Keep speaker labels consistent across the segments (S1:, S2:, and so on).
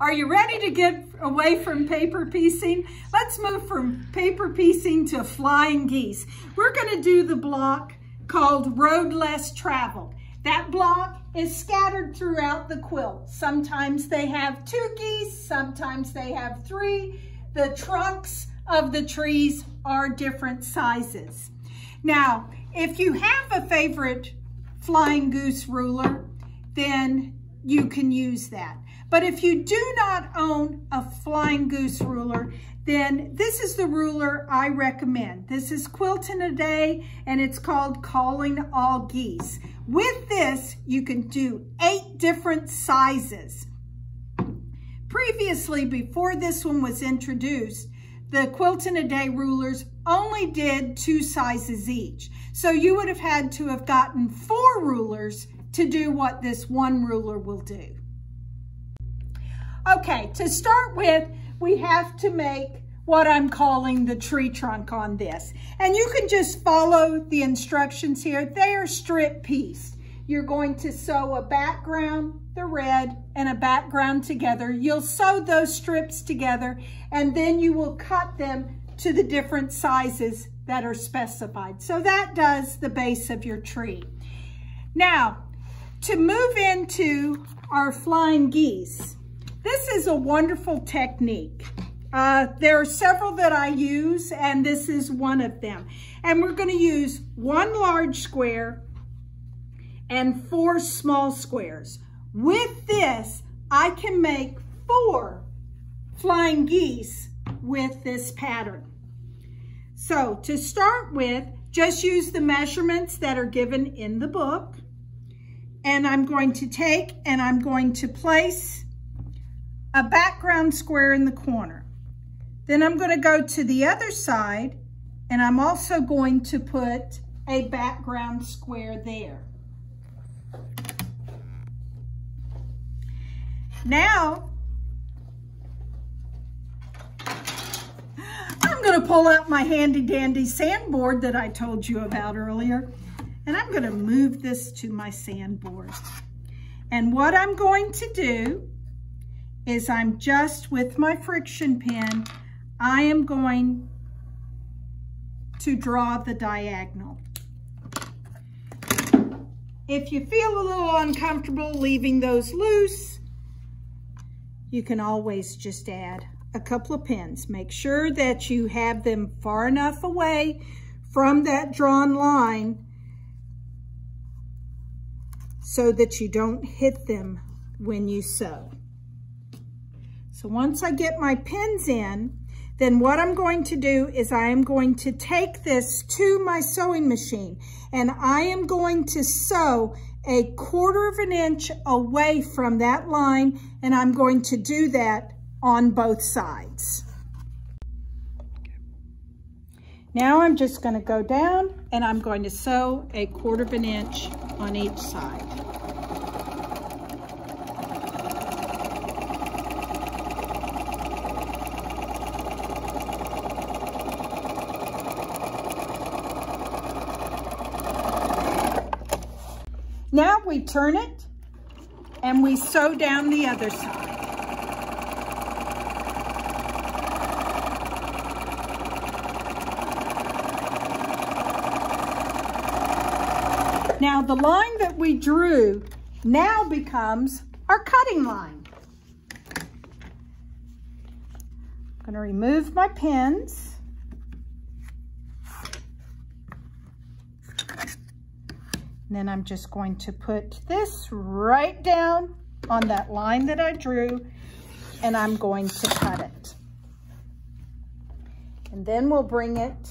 S1: Are you ready to get away from paper piecing? Let's move from paper piecing to flying geese. We're gonna do the block called Road Less Traveled. That block is scattered throughout the quilt. Sometimes they have two geese, sometimes they have three. The trunks of the trees are different sizes. Now, if you have a favorite flying goose ruler, then you can use that. But if you do not own a flying goose ruler, then this is the ruler I recommend. This is Quilt in a Day, and it's called Calling All Geese. With this, you can do eight different sizes. Previously, before this one was introduced, the Quilt in a Day rulers only did two sizes each. So you would have had to have gotten four rulers to do what this one ruler will do. Okay, to start with, we have to make what I'm calling the tree trunk on this. And you can just follow the instructions here. They are strip pieced. You're going to sew a background, the red, and a background together. You'll sew those strips together, and then you will cut them to the different sizes that are specified. So that does the base of your tree. Now, to move into our flying geese, this is a wonderful technique. Uh, there are several that I use, and this is one of them. And we're going to use one large square and four small squares. With this, I can make four flying geese with this pattern. So to start with, just use the measurements that are given in the book. And I'm going to take and I'm going to place a background square in the corner. Then I'm going to go to the other side and I'm also going to put a background square there. Now, I'm going to pull out my handy dandy sandboard that I told you about earlier and I'm going to move this to my sandboard. And what I'm going to do is I'm just with my FriXion pen, I am going to draw the diagonal. If you feel a little uncomfortable leaving those loose, you can always just add a couple of pins. Make sure that you have them far enough away from that drawn line so that you don't hit them when you sew. So once I get my pins in, then what I'm going to do is I am going to take this to my sewing machine and I am going to sew a quarter of an inch away from that line and I'm going to do that on both sides. Now I'm just going to go down and I'm going to sew a quarter of an inch on each side. Now we turn it and we sew down the other side. Now the line that we drew now becomes our cutting line. I'm going to remove my pins. And then I'm just going to put this right down on that line that I drew and I'm going to cut it. And then we'll bring it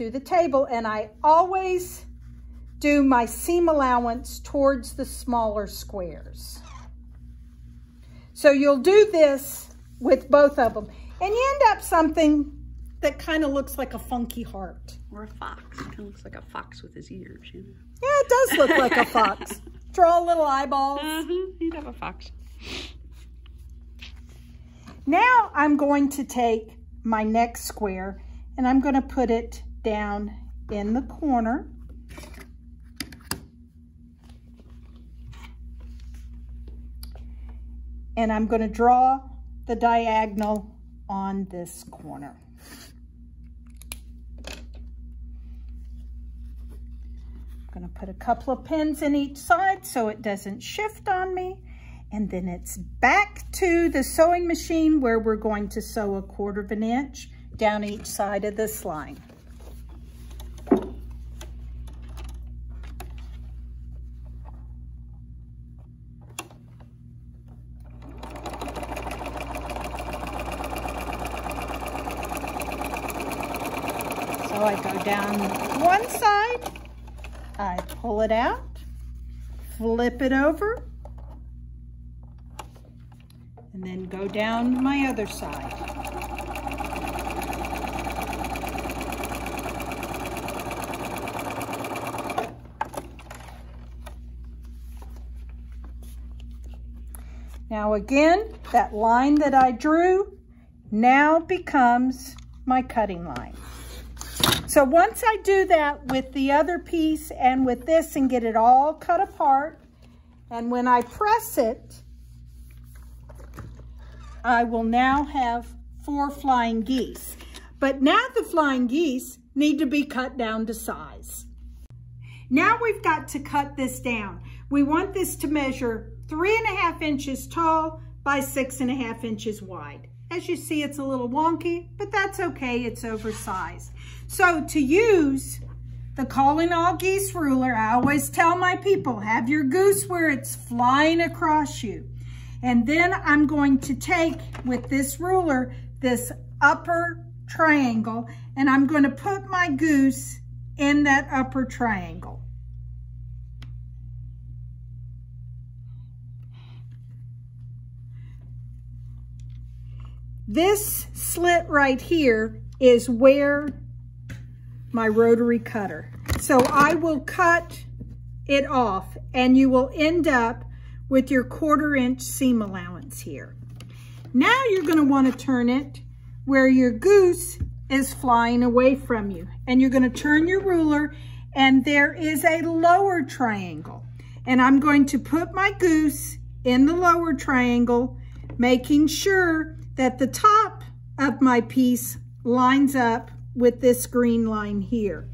S1: to the table and I always do my seam allowance towards the smaller squares. So you'll do this with both of them and you end up something that kind of looks like a funky heart.
S2: Or a fox. It kind of looks like a fox with his ears, you know.
S1: Yeah, it does look like a fox. Draw little eyeballs.
S2: Uh -huh. You'd have a fox.
S1: Now I'm going to take my next square and I'm going to put it down in the corner. And I'm going to draw the diagonal on this corner. I'm going to put a couple of pins in each side so it doesn't shift on me. And then it's back to the sewing machine where we're going to sew a quarter of an inch down each side of this line. I go down one side, I pull it out, flip it over, and then go down my other side. Now again, that line that I drew now becomes my cutting line. So once I do that with the other piece and with this and get it all cut apart, and when I press it, I will now have four flying geese. But now the flying geese need to be cut down to size. Now we've got to cut this down. We want this to measure three and a half inches tall by six and a half inches wide. As you see, it's a little wonky, but that's okay, it's oversized. So to use the Calling All Geese ruler, I always tell my people, have your goose where it's flying across you. And then I'm going to take, with this ruler, this upper triangle, and I'm going to put my goose in that upper triangle. This slit right here is where my rotary cutter. So I will cut it off and you will end up with your quarter inch seam allowance here. Now you're gonna wanna turn it where your goose is flying away from you. And you're gonna turn your ruler and there is a lower triangle. And I'm going to put my goose in the lower triangle, making sure that the top of my piece lines up with this green line here.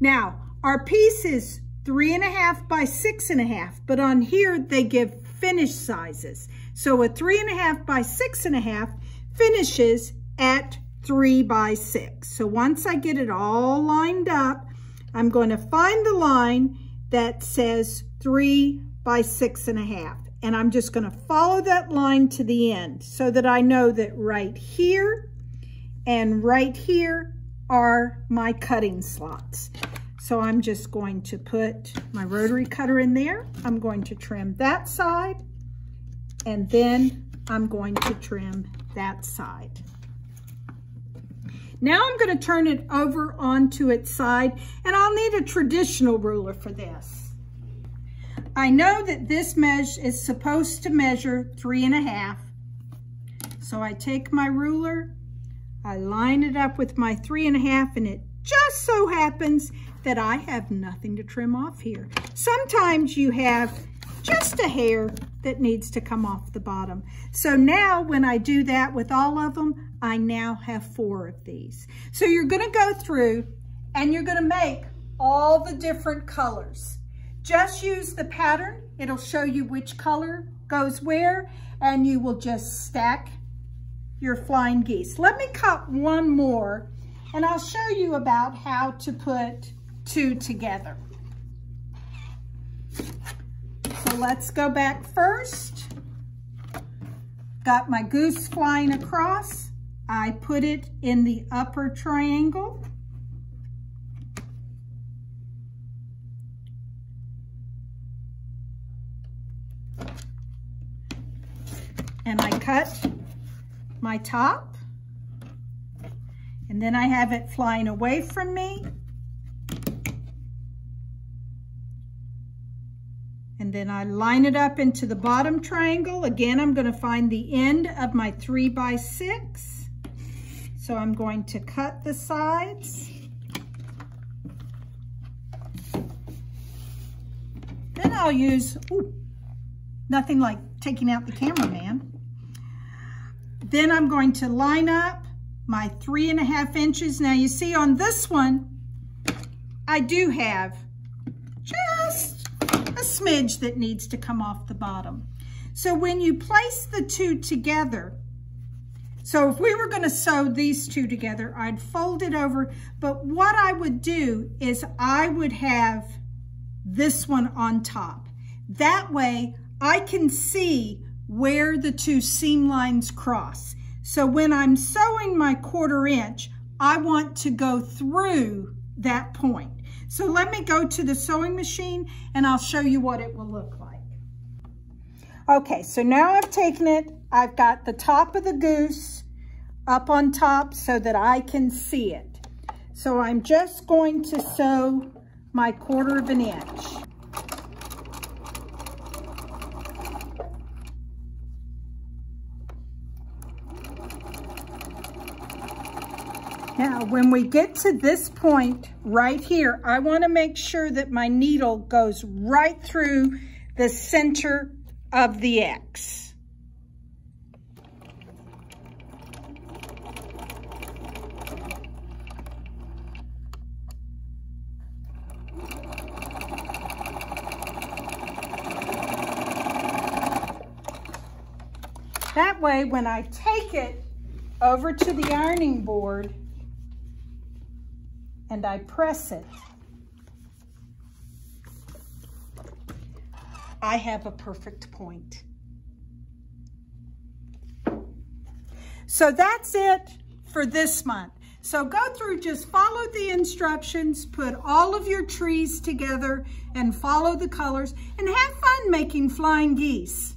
S1: Now, our piece is three and a half by six and a half, but on here they give finished sizes. So a three and a half by six and a half finishes at three by six. So once I get it all lined up, I'm going to find the line that says three by six and a half. And I'm just going to follow that line to the end so that I know that right here and right here are my cutting slots. So I'm just going to put my rotary cutter in there. I'm going to trim that side and then I'm going to trim that side. Now I'm going to turn it over onto its side and I'll need a traditional ruler for this. I know that this mesh is supposed to measure three and a half. So I take my ruler, I line it up with my three and a half and it just so happens that I have nothing to trim off here. Sometimes you have just a hair that needs to come off the bottom. So now when I do that with all of them, I now have four of these. So you're gonna go through and you're gonna make all the different colors. Just use the pattern. It'll show you which color goes where and you will just stack your flying geese. Let me cut one more and I'll show you about how to put two together. So let's go back first. Got my goose flying across. I put it in the upper triangle. And I cut my top. And then I have it flying away from me. And then I line it up into the bottom triangle. Again, I'm gonna find the end of my three by six. So I'm going to cut the sides. Then I'll use, ooh, nothing like taking out the cameraman. Then I'm going to line up my three and a half inches. Now you see on this one, I do have just a smidge that needs to come off the bottom. So when you place the two together, so if we were gonna sew these two together, I'd fold it over, but what I would do is I would have this one on top. That way I can see where the two seam lines cross. So when I'm sewing my quarter inch, I want to go through that point. So let me go to the sewing machine and I'll show you what it will look like. Okay, so now I've taken it, I've got the top of the goose, up on top so that I can see it. So I'm just going to sew my quarter of an inch. Now, when we get to this point right here, I wanna make sure that my needle goes right through the center of the X. That way, when I take it over to the ironing board and I press it, I have a perfect point. So that's it for this month. So go through, just follow the instructions, put all of your trees together and follow the colors and have fun making flying geese.